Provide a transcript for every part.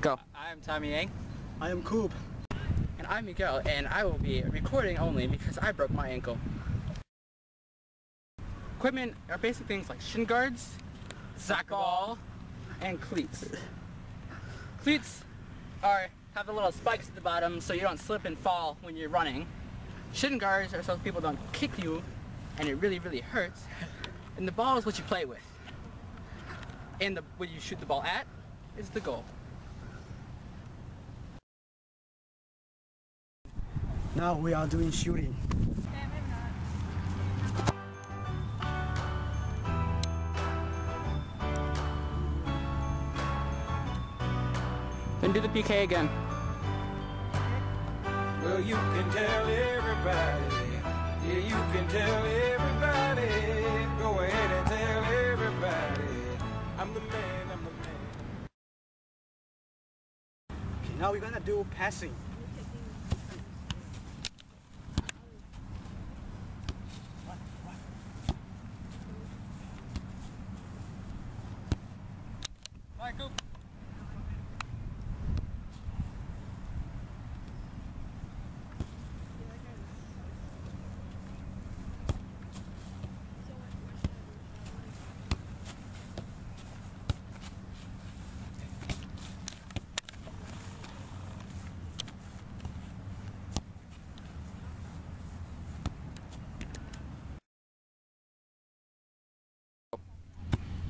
Go. I'm Tommy Yang. I am Coop. And I'm Miguel, and I will be recording only because I broke my ankle. Equipment are basic things like shin guards, soccer ball, and cleats. Cleats are have the little spikes at the bottom so you don't slip and fall when you're running. Shin guards are so people don't kick you and it really, really hurts. And the ball is what you play with. And the, what you shoot the ball at is the goal. Now we are doing shooting. Then do the PK again. Well, you can tell everybody. Yeah, you can tell everybody. Go ahead and tell everybody. I'm the man, I'm the man. Okay, now we're gonna do passing. Michael.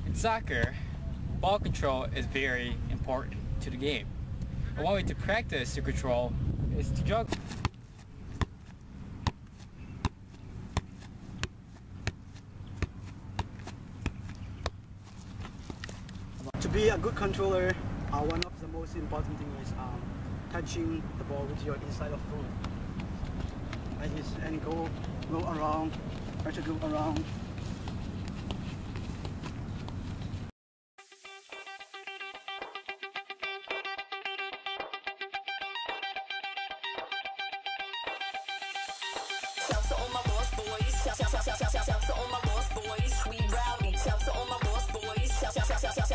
In soccer, ball control is very important to the game. And one way to practice the control is to jog. To be a good controller, uh, one of the most important thing is um, touching the ball with your inside of foot. And go, go around, try to go around. Shout to all my lost boys. We rowdy. Shout to all my lost boys. Shout, shout, shout, shout,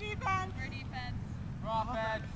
Yeah. We're defense. We're defense. Offense.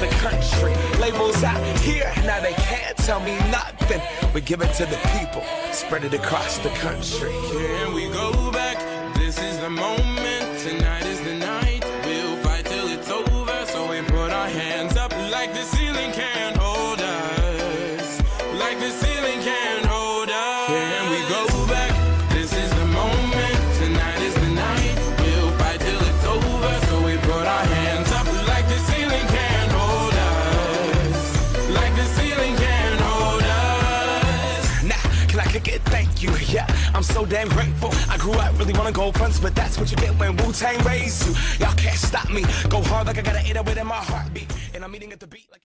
the country. Labels out here, now they can't tell me nothing. We give it to the people, spread it across the country. Here we go back. You. Yeah, I'm so damn grateful. I grew up really wanna go fronts, but that's what you get when Wu Tang raised you. Y'all can't stop me. Go hard like I gotta an 808 in my heartbeat, and I'm eating at the beat like.